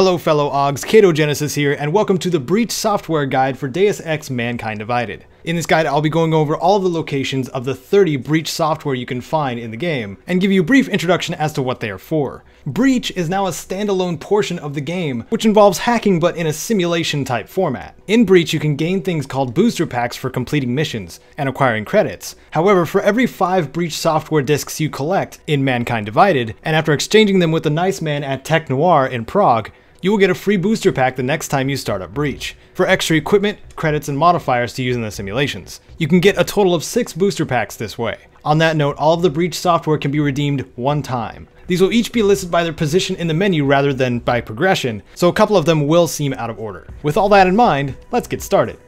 Hello fellow OGs, Caedo Genesis here, and welcome to the Breach software guide for Deus Ex Mankind Divided. In this guide, I'll be going over all the locations of the 30 Breach software you can find in the game, and give you a brief introduction as to what they are for. Breach is now a standalone portion of the game, which involves hacking but in a simulation type format. In Breach, you can gain things called booster packs for completing missions and acquiring credits. However, for every 5 Breach software discs you collect in Mankind Divided, and after exchanging them with the nice man at Tech Noir in Prague, you will get a free booster pack the next time you start up Breach, for extra equipment, credits, and modifiers to use in the simulations. You can get a total of 6 booster packs this way. On that note, all of the Breach software can be redeemed one time. These will each be listed by their position in the menu rather than by progression, so a couple of them will seem out of order. With all that in mind, let's get started.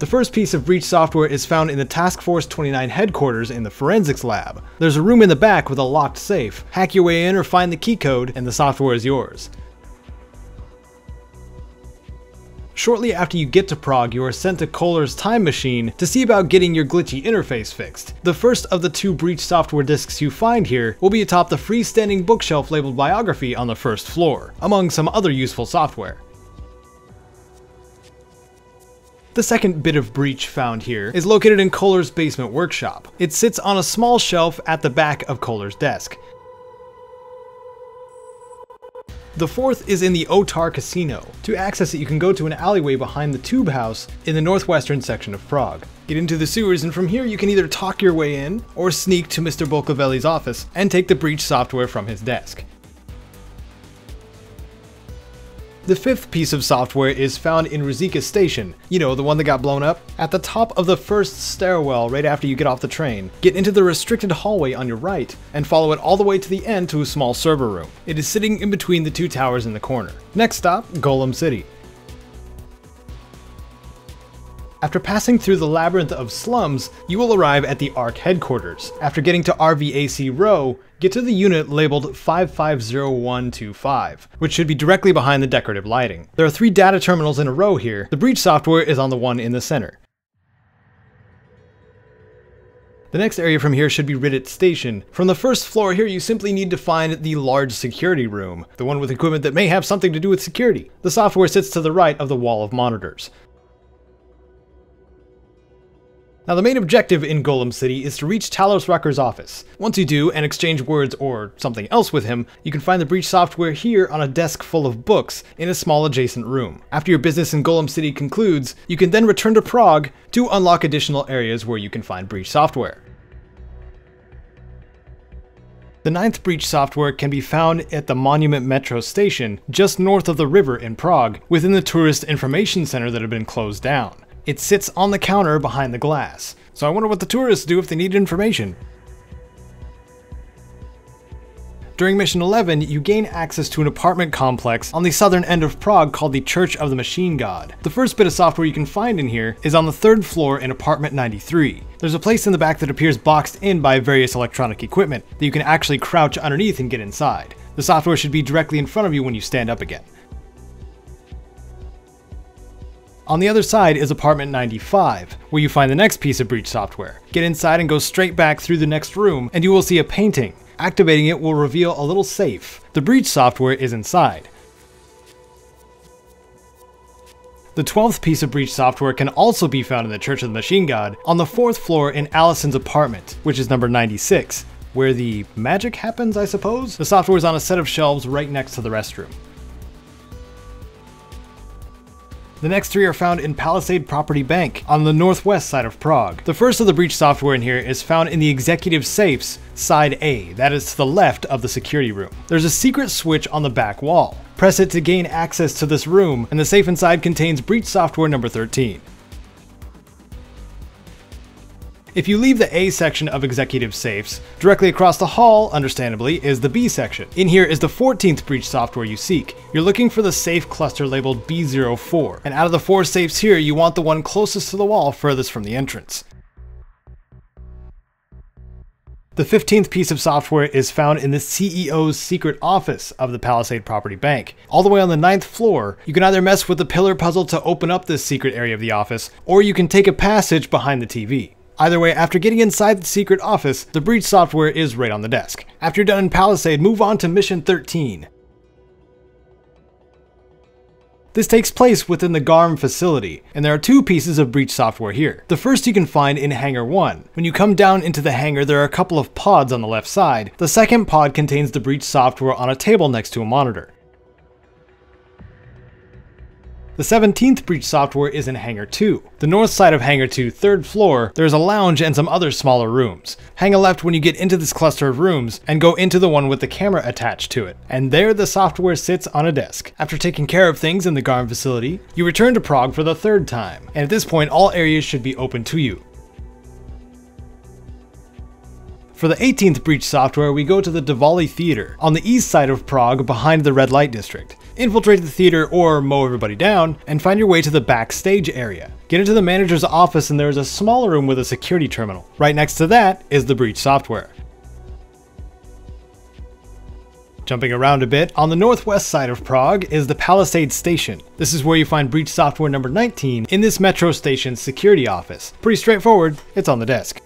The first piece of breach software is found in the Task Force 29 headquarters in the Forensics Lab. There's a room in the back with a locked safe. Hack your way in or find the key code, and the software is yours. Shortly after you get to Prague, you are sent to Koller's time machine to see about getting your glitchy interface fixed. The first of the two breach software disks you find here will be atop the freestanding bookshelf labeled Biography on the first floor, among some other useful software. The second bit of breach found here is located in Koller's basement workshop. It sits on a small shelf at the back of Koller's desk. The fourth is in the Otar Casino. To access it, you can go to an alleyway behind the Tube House in the northwestern section of Prague. Get into the sewers, and from here you can either talk your way in, or sneak to Mr. Botkoveli's office and take the breach software from his desk. The fifth piece of software is found in Ruzicka Station, you know, the one that got blown up. At the top of the first stairwell right after you get off the train, get into the restricted hallway on your right, and follow it all the way to the end to a small server room. It is sitting in between the two towers in the corner. Next stop, Golem City. After passing through the labyrinth of slums, you will arrive at the ARC headquarters. After getting to RVAC Row, get to the unit labeled 550125, which should be directly behind the decorative lighting. There are three data terminals in a row here. The breach software is on the one in the center. The next area from here should be Ridit Station. From the first floor here, you simply need to find the large security room, the one with equipment that may have something to do with security. The software sits to the right of the wall of monitors. Now the main objective in Golem City is to reach Talos Rucker's office. Once you do, and exchange words or something else with him, you can find the breach software here on a desk full of books in a small adjacent room. After your business in Golem City concludes, you can then return to Prague to unlock additional areas where you can find breach software. The ninth breach software can be found at the Monument Metro station, just north of the river in Prague, within the Tourist Information Center that had been closed down. It sits on the counter behind the glass. So I wonder what the tourists do if they need information. During Mission 11, you gain access to an apartment complex on the southern end of Prague called the Church of the Machine God. The first bit of software you can find in here is on the third floor in apartment 93. There's a place in the back that appears boxed in by various electronic equipment that you can actually crouch underneath and get inside. The software should be directly in front of you when you stand up again. On the other side is apartment 95, where you find the next piece of breach software. Get inside and go straight back through the next room, and you will see a painting. Activating it will reveal a little safe. The breach software is inside. The 12th piece of breach software can also be found in the Church of the Machine God on the 4th floor in Allison's apartment, which is number 96, where the magic happens, I suppose? The software is on a set of shelves right next to the restroom. The next three are found in Palisade Property Bank on the northwest side of Prague. The first of the breach software in here is found in the executive safes, side A, that is to the left of the security room. There's a secret switch on the back wall. Press it to gain access to this room, and the safe inside contains breach software number 13. If you leave the A section of executive safes, directly across the hall, understandably, is the B section. In here is the 14th breach software you seek. You're looking for the safe cluster labeled B04, and out of the four safes here, you want the one closest to the wall furthest from the entrance. The 15th piece of software is found in the CEO's secret office of the Palisade Property Bank. All the way on the ninth floor, you can either mess with the pillar puzzle to open up this secret area of the office, or you can take a passage behind the TV. Either way, after getting inside the secret office, the breach software is right on the desk. After you're done in Palisade, move on to Mission 13. This takes place within the GARM facility, and there are two pieces of breach software here. The first you can find in Hangar 1. When you come down into the hangar, there are a couple of pods on the left side. The second pod contains the breach software on a table next to a monitor. The 17th breach software is in Hangar 2. The north side of Hangar 2, third floor, there's a lounge and some other smaller rooms. Hang a left when you get into this cluster of rooms and go into the one with the camera attached to it. And there the software sits on a desk. After taking care of things in the GARM facility, you return to Prague for the third time. And at this point, all areas should be open to you. For the 18th breach software, we go to the Dvali Theater, on the east side of Prague behind the red light district. Infiltrate the theater or mow everybody down, and find your way to the backstage area. Get into the manager's office and there is a small room with a security terminal. Right next to that is the breach software. Jumping around a bit, on the northwest side of Prague is the Palisade Station. This is where you find breach software number 19 in this metro station's security office. Pretty straightforward, it's on the desk.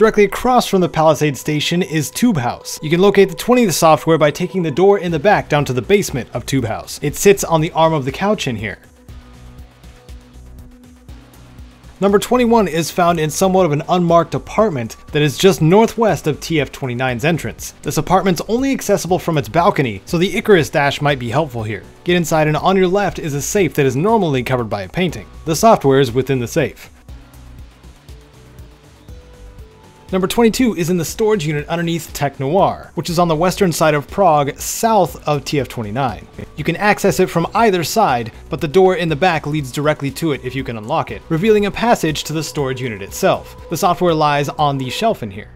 Directly across from the Palisade station is Tube House. You can locate the 20th software by taking the door in the back down to the basement of Tube House. It sits on the arm of the couch in here. Number 21 is found in somewhat of an unmarked apartment that is just northwest of TF29's entrance. This apartment's only accessible from its balcony, so the Icarus dash might be helpful here. Get inside and on your left is a safe that is normally covered by a painting. The software is within the safe. Number 22 is in the storage unit underneath Tech Noir, which is on the western side of Prague, south of TF29. You can access it from either side, but the door in the back leads directly to it if you can unlock it, revealing a passage to the storage unit itself. The software lies on the shelf in here.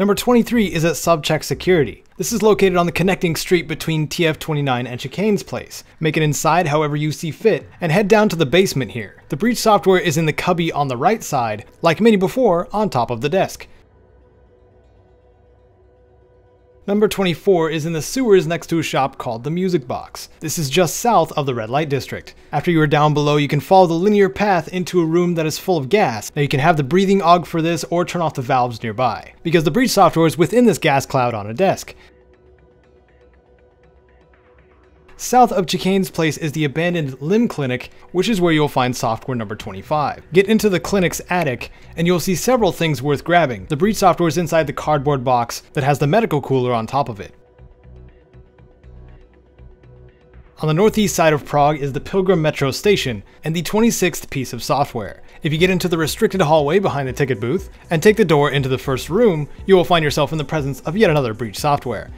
Number 23 is at Sobchak Security. This is located on the connecting street between TF29 and Chicane's place. Make it inside however you see fit, and head down to the basement here. The breach software is in the cubby on the right side, like many before, on top of the desk. Number 24 is in the sewers next to a shop called the Music Box. This is just south of the red light district. After you are down below, you can follow the linear path into a room that is full of gas. Now you can have the breathing aug for this or turn off the valves nearby, because the breach software is within this gas cloud on a desk. South of Chicane's place is the abandoned Limb Clinic, which is where you'll find software number 25. Get into the clinic's attic, and you'll see several things worth grabbing. The breach software is inside the cardboard box that has the medical cooler on top of it. On the northeast side of Prague is the Pilgrim Metro Station and the 26th piece of software. If you get into the restricted hallway behind the ticket booth and take the door into the first room, you will find yourself in the presence of yet another breach software.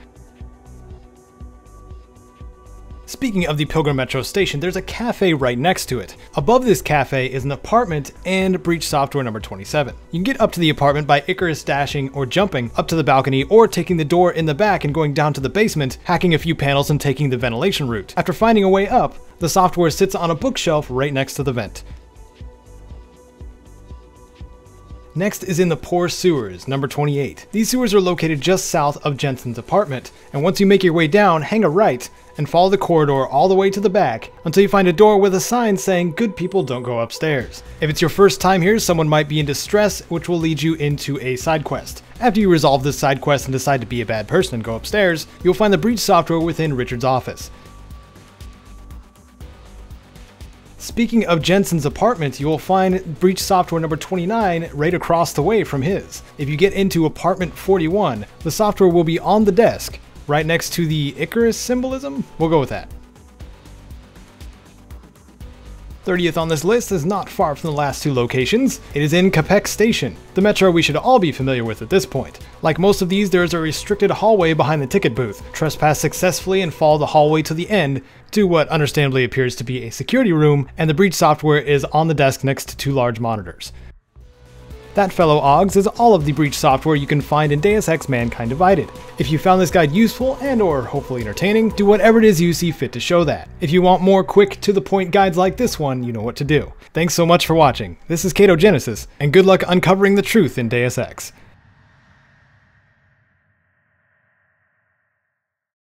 Speaking of the Pilgrim Metro station, there's a cafe right next to it. Above this cafe is an apartment and breach software number 27. You can get up to the apartment by Icarus dashing or jumping up to the balcony or taking the door in the back and going down to the basement, hacking a few panels and taking the ventilation route. After finding a way up, the software sits on a bookshelf right next to the vent. Next is in the Poor Sewers, number 28. These sewers are located just south of Jensen's apartment, and once you make your way down, hang a right, and follow the corridor all the way to the back until you find a door with a sign saying good people don't go upstairs. If it's your first time here, someone might be in distress, which will lead you into a side quest. After you resolve this side quest and decide to be a bad person and go upstairs, you'll find the breach software within Richard's office. Speaking of Jensen's apartment, you will find breach software number 29 right across the way from his. If you get into apartment 41, the software will be on the desk, right next to the Icarus symbolism? We'll go with that. 30th on this list is not far from the last two locations. It is in Capek Station, the metro we should all be familiar with at this point. Like most of these, there is a restricted hallway behind the ticket booth. Trespass successfully and follow the hallway to the end to what understandably appears to be a security room, and the breach software is on the desk next to two large monitors. That fellow Augs is all of the Breach software you can find in Deus Ex Mankind Divided. If you found this guide useful and or hopefully entertaining, do whatever it is you see fit to show that. If you want more quick to the point guides like this one, you know what to do. Thanks so much for watching. This is Caedo Genesis, and good luck uncovering the truth in Deus Ex.